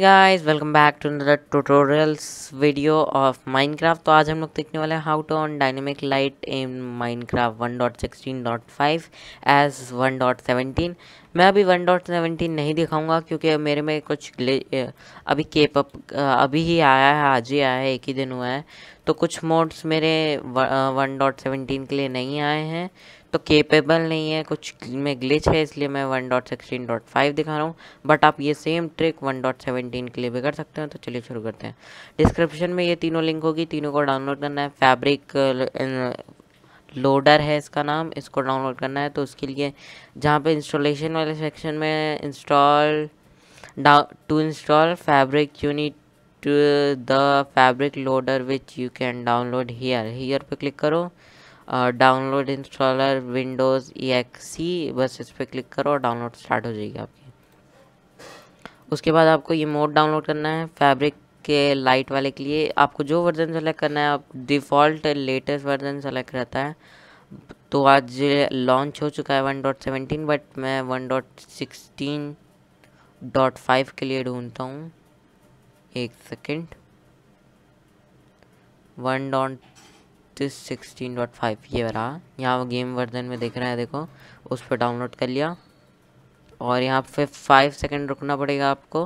Guys welcome back to another tutorials video of Minecraft तो आज हम लोग देखने वाले हैं how to on dynamic light in Minecraft 1.16.5 as 1.17 मैं अभी 1.17 नहीं दिखाऊँगा क्योंकि मेरे में कुछ अभी केप अप अभी ही आया है, आज ही आया है, एक ही दिन हुआ है। तो कुछ मोड्स मेरे 1.17 के लिए नहीं आए हैं। तो केपेबल नहीं है, कुछ में ग्लिच है, इसलिए मैं 1.16.5 दिखा रहा हूँ। बट आप ये सेम ट्रिक 1.17 के लिए भी कर सकते हैं तो चलिए शुरू करते हैं। डिस्क्रिप्शन में ये तीनों लिंक होगी, तीनों को डाउनलोड करना है। फैब्रिक लोडर है इसका नाम, इसको डाउनलोड करना है तो उसके लिए जहाँ पे इंस्टॉलेशन वाले सेक्शन में install to install Fabric unit to the Fabric loader which you can download here here पे क्लिक करो। डाउनलोड इंस्टॉलर विंडोज़ ई बस इस पर क्लिक करो और डाउनलोड स्टार्ट हो जाएगी आपकी। उसके बाद आपको ये मोड डाउनलोड करना है फैब्रिक के लाइट वाले के लिए। आपको जो वर्जन सेलेक्ट करना है, आप डिफ़ॉल्ट लेटेस्ट वर्जन सेलेक्ट रहता है। तो आज लॉन्च हो चुका है वन डॉट सेवेंटीन बट मैं one dot sixteen dot five के लिए ढूंढता हूँ। एक second one dot sixty sixteen dot five ये रहा यहाँ वो गेम वर्जन में देख रहा है, देखो। उस पर डाउनलोड कर लिया। और यहाँ पे फाइव सेकेंड रुकना पड़ेगा आपको।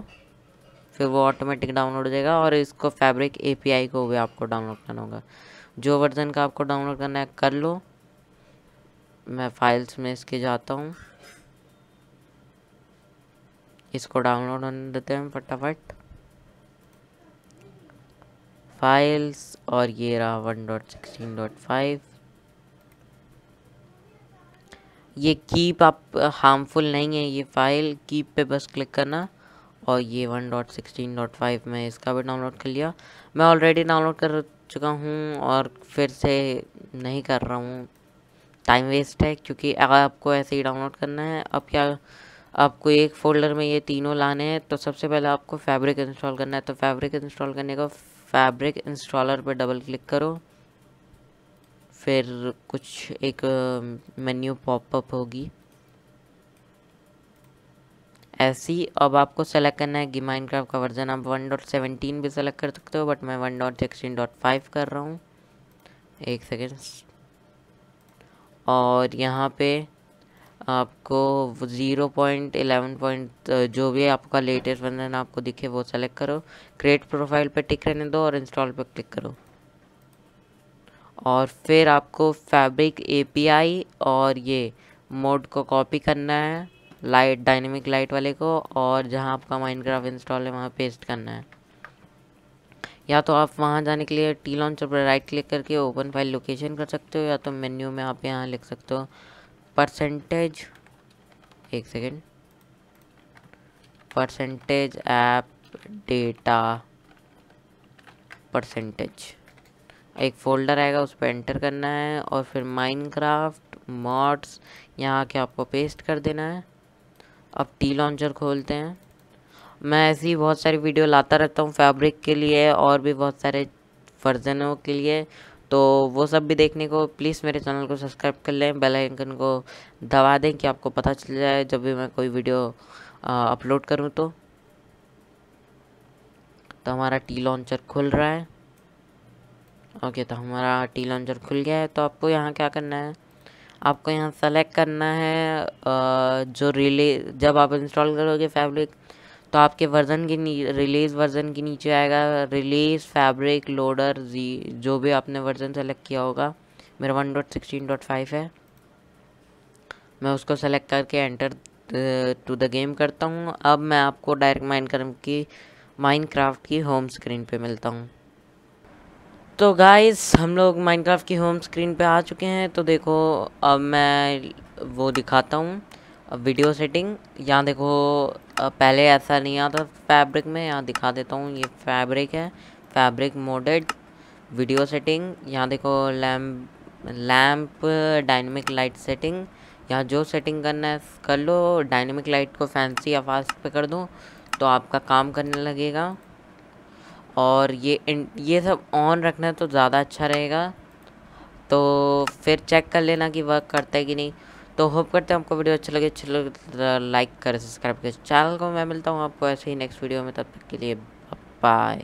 फिर वो ऑटोमेटिक डाउनलोड हो जाएगा और इसको फैब्रिक एपीआई को भी आपको डाउनलोड करना होगा। जो वर्जन का आपको डाउनलोड करना है, कर लो। मैं फाइल्स में इसके जाता हूँ। इसको डाउनलोड होने देते हैं फटाफट। फाइल्स और ये रहा one dot sixteen dot five ये कीप आप हार्मफुल नहीं है ये फ़ाइल कीप पे बस क्लिक करना और ये one dot sixteen dot five में इसका भी डाउनलोड कर लिया। मैं ऑलरेडी डाउनलोड कर चुका हूँ और फिर से नहीं कर रहा हूँ। टाइम वेस्ट है क्योंकि अगर आपको ऐसे ही डाउनलोड करना है, अब क्या आपको एक फ़ोल्डर में ये तीनों लाने हैं तो सबसे पहले आपको फैब्रिक इंस्टॉल करना है। तो फैब्रिक इंस्टॉल करने का फैब्रिक इंस्टॉलर पर डबल क्लिक करो। फिर कुछ एक मेन्यू पॉपअप होगी। ऐसी, अब आपको सेलेक्ट करना है। कि माइनक्राफ्ट का वर्जन आप वन डॉट सेवेंटीन भी सेलेक्ट कर सकते हो बट मैं one dot sixteen dot five कर रहा हूँ। एक सेकेंड और यहाँ पे आपको ज़ीरो पॉइंट एलेवन पॉइंट जो भी आपका लेटेस्ट वर्जन आपको दिखे, वो सेलेक्ट करो। क्रिएट प्रोफ़ाइल पे टिक रहने दो और इंस्टॉल पे क्लिक करो। और फिर आपको फैब्रिक एपीआई और ये मोड को कॉपी करना है लाइट डायनेमिक लाइट वाले को, और जहाँ आपका माइनक्राफ्ट इंस्टॉल है, वहाँ पेस्ट करना है। या तो आप वहाँ जाने के लिए टी लॉन्चर पर राइट क्लिक करके ओपन फ़ाइल लोकेशन कर सकते हो, या तो मेन्यू में आप यहाँ लिख सकते हो। परसेंटेज एक second percentage app data percentage एक फ़ोल्डर आएगा, उस पर एंटर करना है और फिर माइनक्राफ्ट मॉड्स यहाँ के आपको पेस्ट कर देना है। अब टी लॉन्चर खोलते हैं। मैं ऐसी बहुत सारी वीडियो लाता रहता हूँ फैब्रिक के लिए और भी बहुत सारे वर्जनों के लिए। तो वो सब भी देखने को प्लीज़ मेरे चैनल को सब्सक्राइब कर लें बेल आइकन को दबा दें कि आपको पता चल जाए जब भी मैं कोई वीडियो अपलोड करूँ तो। तो हमारा टी लॉन्चर खुल रहा है। ओके तो हमारा टी लॉन्चर खुल गया है। तो आपको यहाँ क्या करना है? आपको यहाँ सेलेक्ट करना है जो रिले जब आप इंस्टॉल करोगे फैब्रिक तो आपके वर्ज़न के रिलीज़ वर्ज़न के नीचे आएगा, रिलीज़, फैब्रिक, लोडर, जी, जो भी आपने वर्ज़न सेलेक्ट किया होगा। मेरा one dot sixteen dot five है। मैं उसको सेलेक्ट करके एंटर टू द गेम करता हूँ। अब मैं आपको डायरेक्ट माइन की माइनक्राफ्ट की होम स्क्रीन पे मिलता हूँ। तो गाइस हम लोग माइनक्राफ्ट की होम स्क्रीन पे आ चुके हैं। तो देखो, अब मैं वो दिखाता हूँ। वीडियो सेटिंग यहाँ देखो पहले ऐसा नहीं आता फैब्रिक में, यहाँ दिखा देता हूँ, ये फैब्रिक है, फैब्रिक मोडेड, वीडियो सेटिंग, यहाँ देखो lamp lamp, dynamic light setting, यहाँ जो सेटिंग करना है कर लो, डायनेमिक लाइट को फैंसी या फास्ट पे कर दो तो आपका काम करने लगेगा। और ये ये सब ऑन रखना तो ज़्यादा अच्छा रहेगा तो फिर चेक कर लेना कि वर्क करता है कि नहीं। तो होप करते हैं आपको वीडियो अच्छा लगे अच्छा लगे लाइक करें सब्सक्राइब करें। चैनल को मैं मिलता हूँ आपको ऐसे ही नेक्स्ट वीडियो में, तब तक के लिए बाय